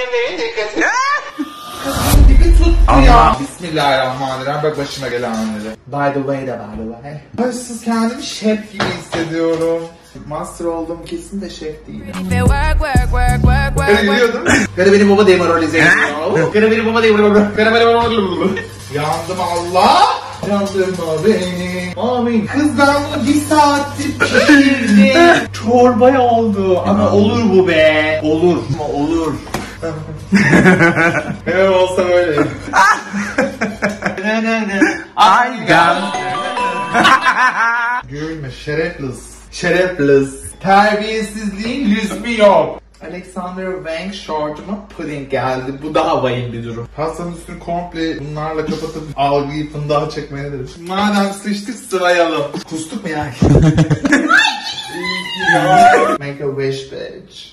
Annemlerin dikkati. Dibi tuttu ya. Allah. Bismillahirrahmanirrahim. Bak başıma gelenleri. By the way de by the way. Ay siz kendimi şef gibi hissediyorum. Master olduğum kesin de şef değilim. Work, work, work, Böyle work. biliyordum. Kara benim baba demoralize ediyor. Kara benim baba demoralize benim baba Yandım Allah. Yandırma beni. Amin. Kız ben bunu bir saattir pişirdim. Çorbaya oldu. Ama olur bu be. Olur. Ama olur. Hemen olsa böyle. Ay gel. Gülme şerefliz. Şerefliz. Terbiyesizliğin lüzmi yok. Alexander Wang şortuma pudding geldi. Bu daha vahim bir durum. Pastanın üstünü komple bunlarla kapatıp algıyı fındığa çekmeye deriz? Madem sıçtık sırayalım. Kustuk mu yani? Make a wish bitch.